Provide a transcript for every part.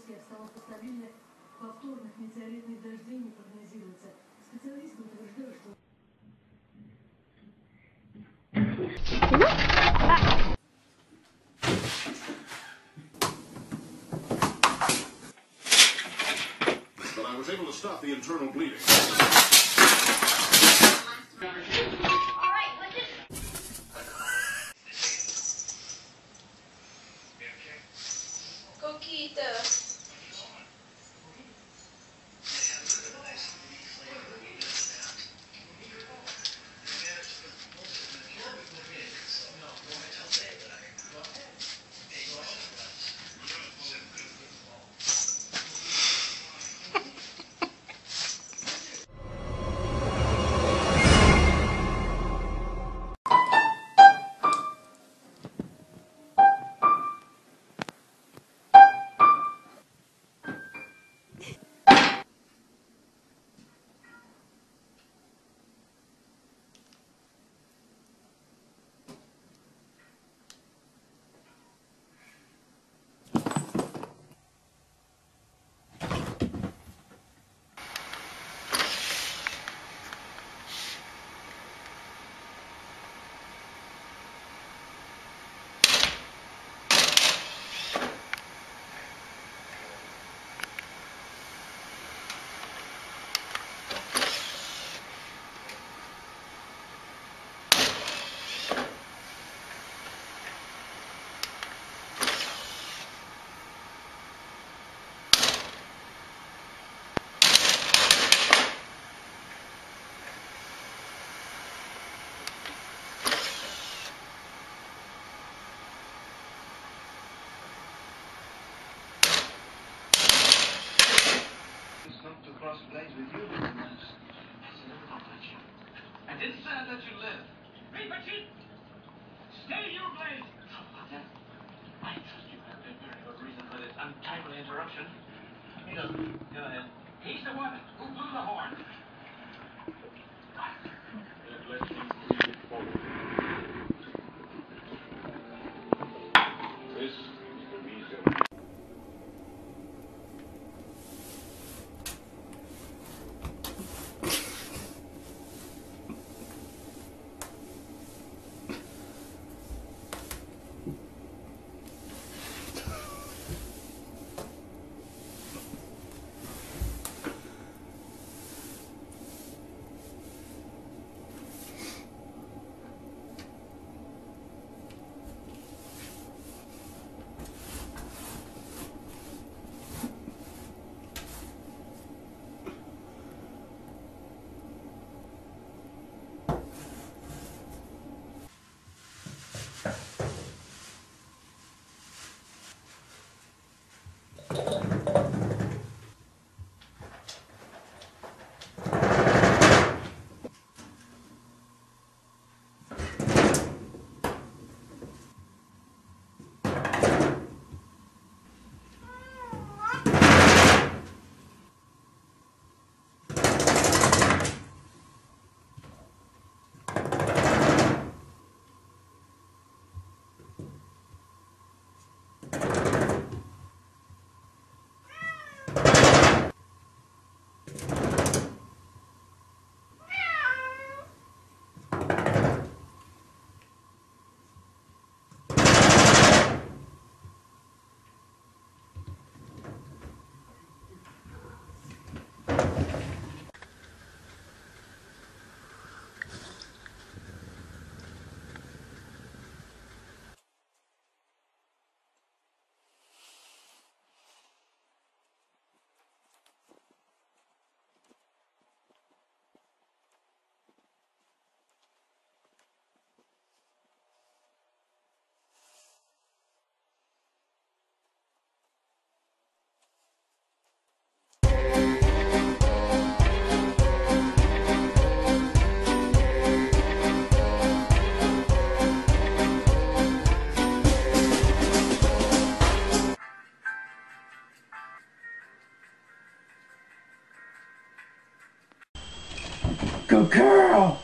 Челябинске осталось стабильно. Повторных метеоритных дождей не прогнозируется. Специалисты утверждают, что I was able to stop the internal bleeding. Cross blades with you. That's an advantage. I didn't say I'd let you live. Chief! Stay your blade! Oh, Father, I trust you have a very good reason for this untimely interruption. He. Go ahead. He's the one who blew the horn. Good girl!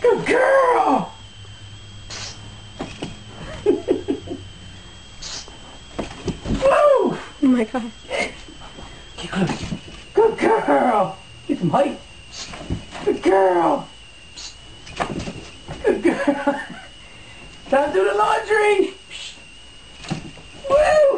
Good girl! Woo! Oh my god. Good, good girl! Get some height. Good girl! Good girl! Time to do the laundry! Woo!